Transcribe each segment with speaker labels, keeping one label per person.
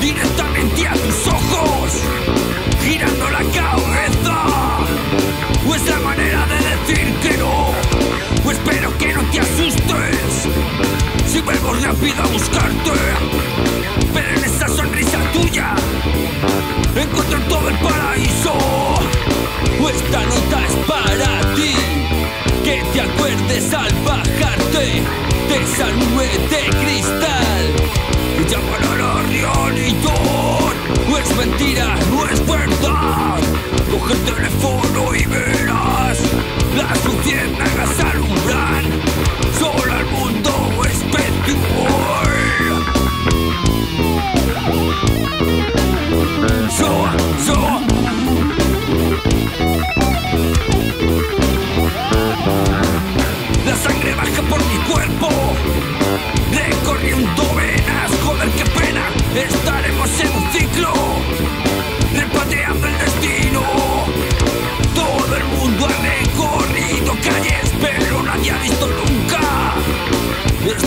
Speaker 1: directamente a tus ojos, girando la cabeza. O es la manera de decir que no, o espero que no te asustes. Si vuelvo rápido a buscarte, pero en esa sonrisa tuya encuentro todo el paraíso. O esta nota es para ti, que te acuerdes al bajarte de esa nube de cristal. Mentira,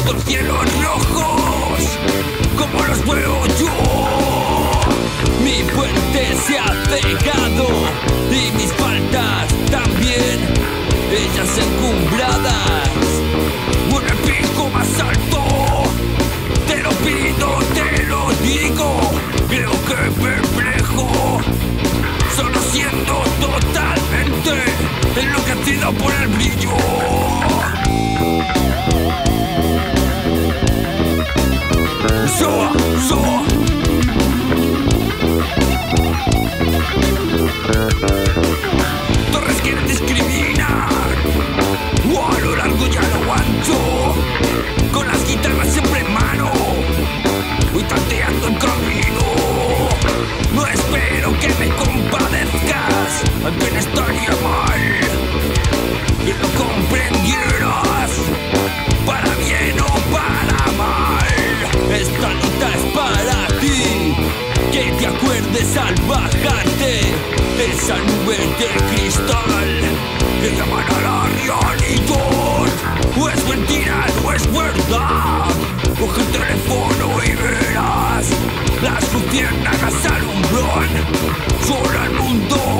Speaker 1: estos cielos rojos, como los veo yo. Mi puente se ha cegado y mis faltas también, ellas encumbradas. Un pico más alto, te lo pido, te lo digo. Creo que perplejo, solo siendo totalmente enloquecido por el brillo. Alguien estaría mal Y lo comprendieras Para bien o para mal Esta nota es para ti Que te acuerdes al bajarte esa nube de cristal que llaman a la realidad. O es mentira, no es verdad. Coge el teléfono y verás las luciérnagas alumbran. Solo al mundo